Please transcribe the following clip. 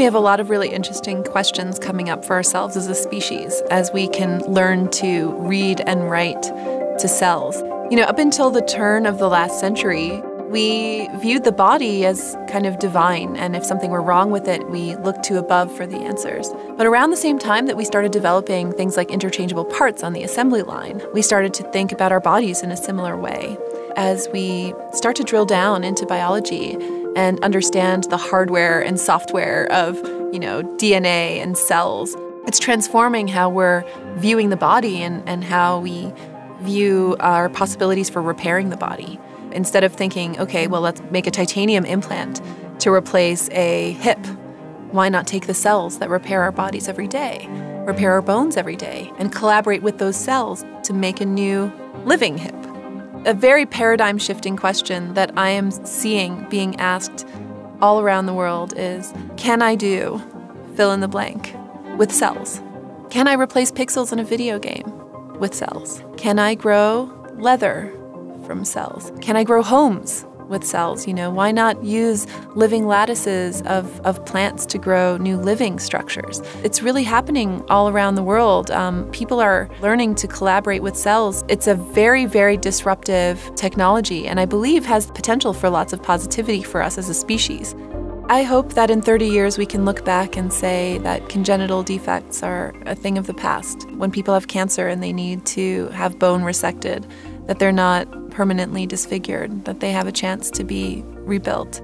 we have a lot of really interesting questions coming up for ourselves as a species as we can learn to read and write to cells. You know, up until the turn of the last century, we viewed the body as kind of divine, and if something were wrong with it, we looked to above for the answers. But around the same time that we started developing things like interchangeable parts on the assembly line, we started to think about our bodies in a similar way. As we start to drill down into biology and understand the hardware and software of, you know, DNA and cells, it's transforming how we're viewing the body and, and how we view our possibilities for repairing the body. Instead of thinking, okay, well, let's make a titanium implant to replace a hip, why not take the cells that repair our bodies every day, repair our bones every day, and collaborate with those cells to make a new living hip? A very paradigm shifting question that I am seeing being asked all around the world is can I do fill in the blank with cells? Can I replace pixels in a video game with cells? Can I grow leather from cells? Can I grow homes with cells? You know, why not use living lattices of, of plants to grow new living structures? It's really happening all around the world. Um, people are learning to collaborate with cells. It's a very, very disruptive technology, and I believe has potential for lots of positivity for us as a species. I hope that in 30 years we can look back and say that congenital defects are a thing of the past. When people have cancer and they need to have bone resected, that they're not permanently disfigured, that they have a chance to be rebuilt.